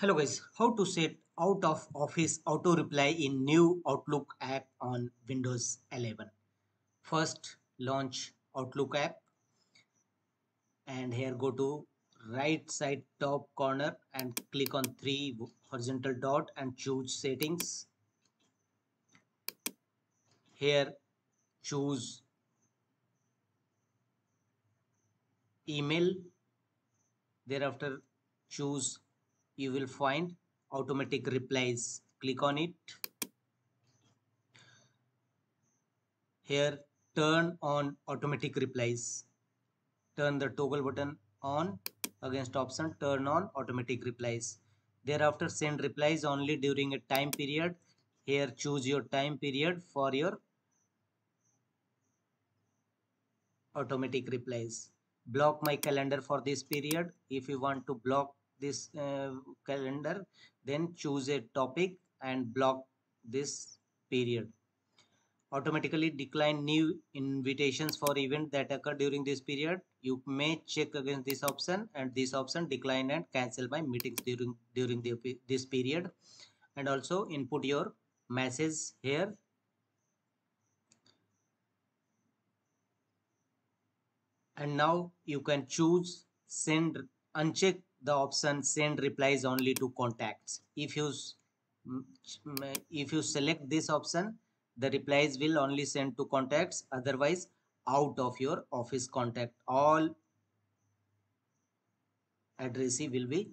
Hello guys, how to set out of office auto reply in new Outlook app on Windows 11. First launch Outlook app and here go to right side top corner and click on three horizontal dot and choose settings. Here choose email thereafter choose you will find automatic replies. Click on it. Here turn on automatic replies. Turn the toggle button on against option turn on automatic replies. Thereafter send replies only during a time period. Here choose your time period for your automatic replies. Block my calendar for this period. If you want to block this uh, calendar then choose a topic and block this period. Automatically decline new invitations for event that occur during this period. You may check against this option and this option decline and cancel my meetings during during the, this period. And also input your message here. And now you can choose send uncheck the option send replies only to contacts. If you if you select this option the replies will only send to contacts otherwise out of your office contact. All addressee will be